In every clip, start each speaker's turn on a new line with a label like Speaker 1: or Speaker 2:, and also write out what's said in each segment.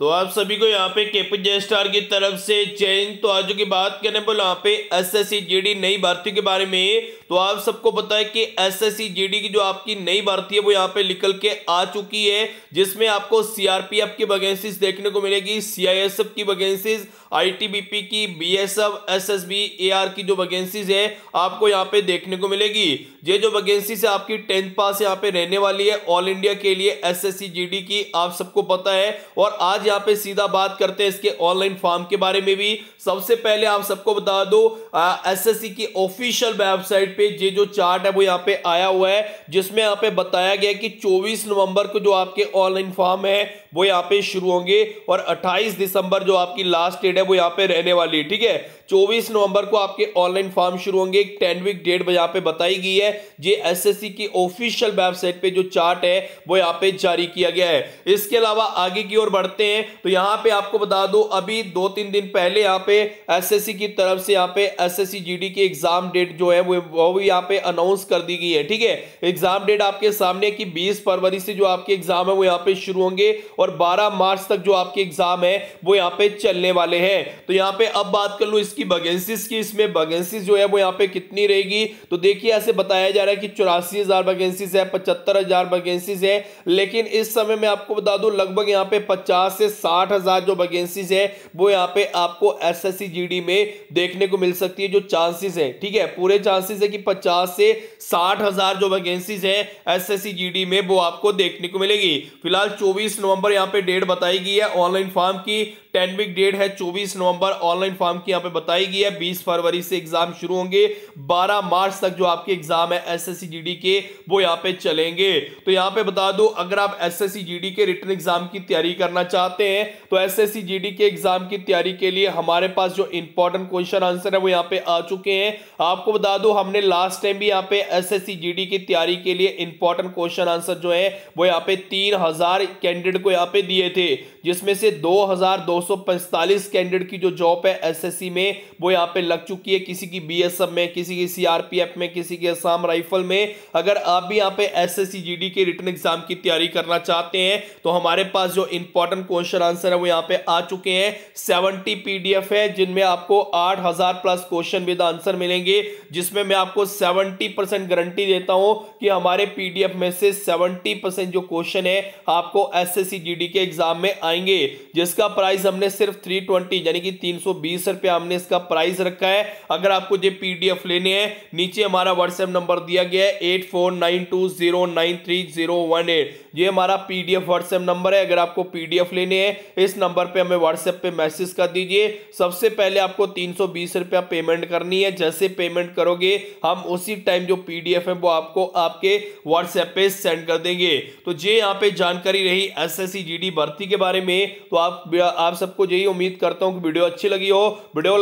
Speaker 1: तो आप सभी को यहाँ पे केपी स्टार की तरफ़ से चेंज तो आज की बात करने पर यहाँ पे S S C G D नई भर्ती के बारे में तो आप सबको पता है कि S S C G D की जो आपकी नई भर्ती है, वो यहाँ पे निकल के आ चुकी है, जिसमें आपको सीआरपीएफ की वैकेंसीज देखने को मिलेगी सीआईएसएफ की वैकेंसीज आईटीबीपी की बीएसएफ एसएसबी एआर की जो वैकेंसीज है, आपको यहाँ पे देखने को मिलेगी। ये जो वैकेंसी है, आपकी टेंथ पास यहाँ पे रहने वाली है ऑल इंडिया के लिए S S C G D की, आप सबको पता है, और आज यहाँ पे सीधा बात करते हैं इसके ऑनलाइन फॉर्म के बारे में भी। सबसे पहले आप सबको बता दो एसएससी की ऑफिशियल वेबसाइट पे ये जो चार्ट है वो यहाँ पे आया हुआ है, जिसमें यहाँ पे बताया गया कि 24 नवंबर को जो आपके ऑनलाइन फॉर्म है वो यहाँ पे शुरू होंगे और 28 दिसंबर जो आपकी लास्ट डेट है, वो यहाँ पे रहने वाली है, ठीक है? 24 नवंबर को आपके ऑनलाइन फॉर्म शुरू होंगे, एक टेन वीक डेट यहाँ पे बताई गई है, ये एसएससी की ऑफिशियल वेबसाइट पे जो चार्ट है, वो यहाँ पे जारी किया गया है। इसके अलावा आगे की ओर बढ़ते हैं तो यहाँ पे आपको बता दो, अभी दो तीन दिन पहले यहाँ पे एसएससी की तरफ़ से यहाँ पे एसएससी जीडी की एग्ज़ाम डेट जो है, वो वो भी यहाँ पे अनाउंस कर दी गई है, ठीक है? एग्ज़ाम डेट आपके सामने की बीस फरवरी से जो आपके एग्ज़ाम है, वो यहाँ पे शुरू होंगे और बारह मार्च तक जो आपके एग्ज़ाम है, वो यहाँ पे चलने वाले हैं। तो यहाँ पे अब बात कर लो इसकी वैकेंसीज की, इसमें वैकेंसीज जो है वो यहाँ पे कितनी रहेगी? तो देखिए, ऐसे बताया जा रहा है कि चौरासी हज़ार वैकेंसीज है, पचहत्तर हज़ार वैकेंसीज है, लेकिन इस समय में आपको बता दू, लगभग यहाँ पे पचास से साठ जो वैकेंसीज है, वो यहाँ पे आपको एस एस में देखने को मिल सकती है, जो चांसेस है। ठीक है? पूरे चांसेस है कि पचास से साठ जो वैकेंसीज है एस एस में वो आपको देखने को मिलेगी। फ़िलहाल चौबीस नवंबर यहाँ पे डेट बताई गई है ऑनलाइन फॉर्म की टेन वीक डेट है 24 नवंबर ऑनलाइन फॉर्म की यहाँ पे बताई गई है 20 फरवरी से एग्ज़ाम शुरू होंगे 12 मार्च तक जो आपके एग्ज़ाम है एस एस के, वो यहाँ पे चलेंगे। तो यहाँ पे बता दो, अगर आप एस एस के रिटर्न एग्ज़ाम की तैयारी करना चाहते हैं तो एस एस के एग्ज़ाम की तैयारी के लिए हमारे पास जो इंपॉर्टेंट क्वेश्चन आंसर है, वो यहाँ पे आ चुके हैं। आपको बता दो, हमने लास्ट टाइम भी यहाँ पे एस एस की तैयारी के लिए इंपॉर्टेंट क्वेश्चन आंसर जो है, वो यहाँ पे तीन हज़ार कैंडिडेट को यहाँ पे दिए थे, जिसमें से दो हज़ार दो 245 कैंडिडेट की जो जॉब है एसएससी में, वो यहाँ पे लग चुकी है। किसी की बीएसएफ में, किसी की सीआरपीएफ में, किसी के असम राइफल में। अगर आप भी यहाँ पे एसएससी जीडी के रिटर्न एग्ज़ाम की तैयारी करना चाहते हैं तो हमारे पास जो इंपॉर्टेंट क्वेश्चन आंसर है, वो यहाँ पे आ चुके हैं। सेवेंटी पीडीएफ है, जिनमें आपको आठ प्लस क्वेश्चन विद आंसर मिलेंगे, जिसमें मैं आपको सेवेंटी गारंटी देता हूँ कि हमारे पीडीएफ में से सेवेंटी जो क्वेश्चन है, आपको एस एस के एग्ज़ाम में आएँगे, जिसका प्राइस हमने सिर्फ़ 320 यानी कि तीन सौ रुपया हमने इसका प्राइस रखा है। अगर आपको ये पीडीएफ लेने हैं, नीचे हमारा व्हाट्सएप नंबर दिया गया है eight four nine two zero nine three zero one eight ये हमारा पीडीएफ व्हाट्सएप नंबर है, अगर आपको पीडीएफ लेने हैं, इस नंबर पे हमें व्हाट्सएप पे मैसेज कर दीजिए। सबसे पहले आपको तीन सौ बीस रुपया पेमेंट करनी है। जैसे पेमेंट करोगे, हम उसी टाइम जो पीडीएफ है, वो आपको आपके व्हाट्सएप पे सेंड कर देंगे। तो ये यहाँ पे जानकारी रही एस एस भर्ती के बारे में। तो आप आप सबको यही उम्मीद करता हूँ कि वीडियो अच्छी लगी हो। वीडियो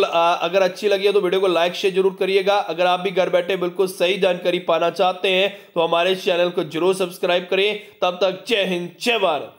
Speaker 1: अगर अच्छी लगी है तो वीडियो को लाइक शेयर ज़रूर करिएगा। अगर आप भी घर बैठे बिल्कुल सही जानकारी पाना चाहते हैं तो हमारे चैनल को ज़रूर सब्सक्राइब करें। तब तक जय हिंद, जय भारत।